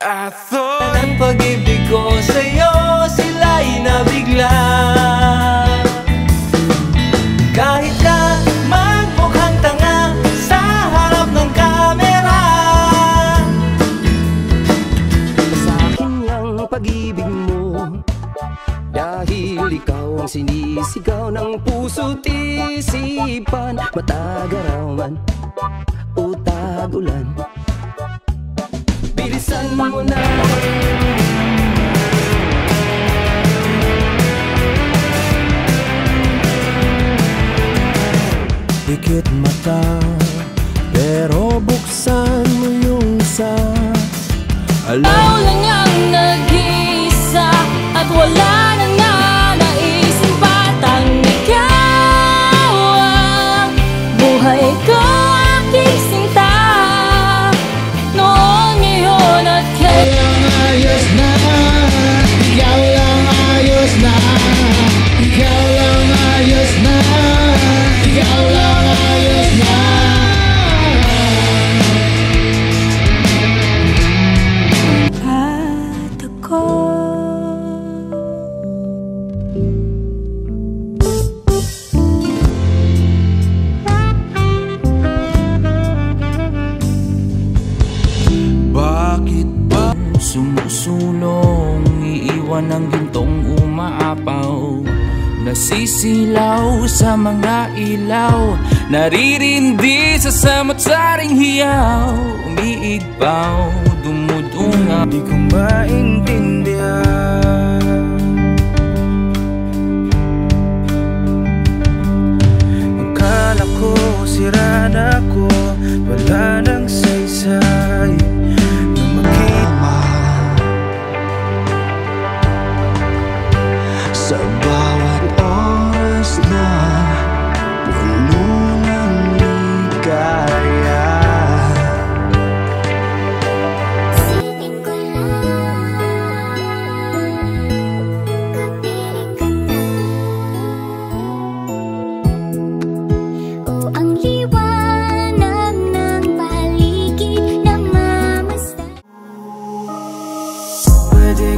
I thought Ang pag-ibig ko sa'yo sila'y nabigla. Kahit na magmukhang tanga sa harap ng kamera. Sa akin ang pag-ibig mo. Dahil ikaw ang sinisigaw ng puso't isipan Matagarawan, utag-ulan mo mata Pero buksan mo isa. Alam Ikaw lang ang nag-iisa At wala Iiwan ng gintong umaapaw. Nasisilaw sa mga ilaw. Naririndi sa samot-saring hiyaw. Umiigpaw, dumudunga Di ko maintindihan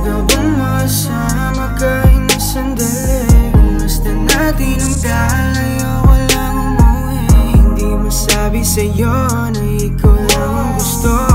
Ka bang masama kahit na sandali. Kumusta natin ang dahil? Ayoko lang umuwi. Hindi masabi sa'yo na ikaw lang ang gusto